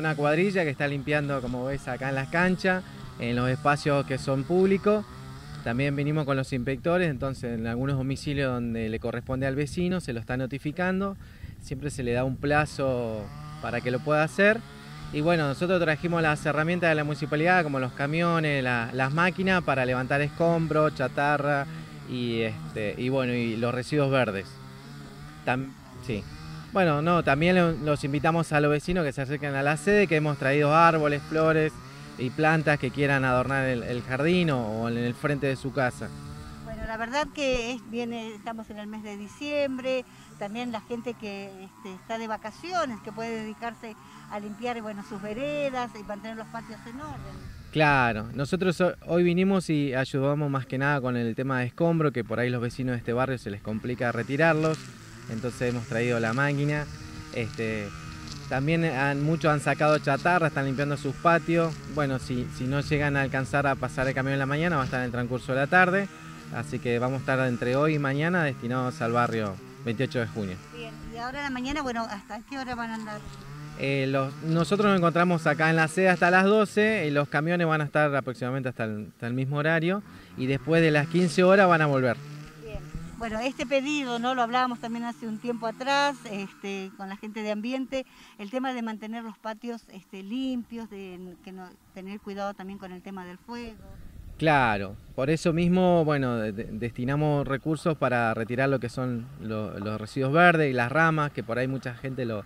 Una cuadrilla que está limpiando, como ves, acá en las canchas, en los espacios que son públicos. También vinimos con los inspectores, entonces en algunos domicilios donde le corresponde al vecino se lo está notificando. Siempre se le da un plazo para que lo pueda hacer. Y bueno, nosotros trajimos las herramientas de la municipalidad, como los camiones, las máquinas para levantar escombros, chatarra y, este, bueno, y los residuos verdes. sí. Bueno, no, también los invitamos a los vecinos que se acerquen a la sede, que hemos traído árboles, flores y plantas que quieran adornar el, jardín o, en el frente de su casa. Bueno, la verdad que viene, estamos en el mes de diciembre, también la gente que este, está de vacaciones, que puede dedicarse a limpiar bueno, sus veredas y mantener los patios en orden. Claro, nosotros hoy vinimos y ayudamos más que nada con el tema de escombro, que por ahí los vecinos de este barrio se les complica retirarlos entonces hemos traído la máquina. Este, también han, muchos han sacado chatarra, están limpiando sus patios. Bueno, si, si no llegan a alcanzar a pasar el camión en la mañana, va a estar en el transcurso de la tarde. Así que vamos a estar entre hoy y mañana destinados al barrio 28 de junio. Bien, y ahora en la mañana, bueno, ¿hasta qué hora van a andar? Eh, nosotros nos encontramos acá en la sede hasta las 12 y los camiones van a estar aproximadamente hasta el mismo horario y después de las 15 horas van a volver. Bueno, este pedido, ¿no? Lo hablábamos también hace un tiempo atrás, este, con la gente de ambiente, el tema de mantener los patios este, limpios, de que no, tener cuidado también con el tema del fuego. Claro, por eso mismo, bueno, destinamos recursos para retirar lo que son los residuos verdes y las ramas, que por ahí mucha gente los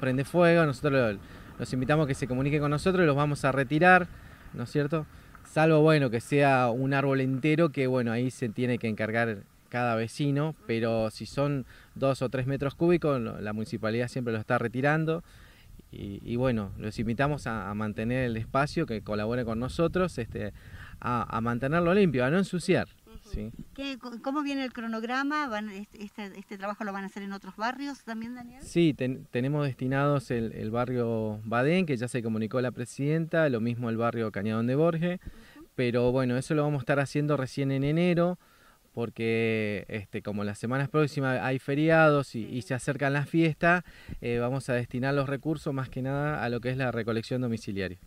prende fuego. Nosotros los invitamos a que se comuniquen con nosotros y los vamos a retirar, ¿no es cierto? Salvo, bueno, que sea un árbol entero, que bueno, ahí se tiene que encargar cada vecino, pero si son dos o tres metros cúbicos, la municipalidad siempre lo está retirando. Y, bueno, los invitamos a, mantener el espacio, que colabore con nosotros, este, a, mantenerlo limpio, a no ensuciar. ¿Cómo viene el cronograma? Este, este, este, trabajo lo van a hacer en otros barrios también, Daniel? Sí, tenemos destinados el, barrio Badén, que ya se comunicó la presidenta, lo mismo el barrio Cañadón de Borges, pero bueno, eso lo vamos a estar haciendo recién en enero porque este, como las semanas próximas hay feriados y, se acercan las fiestas, eh, vamos a destinar los recursos más que nada a lo que es la recolección domiciliaria.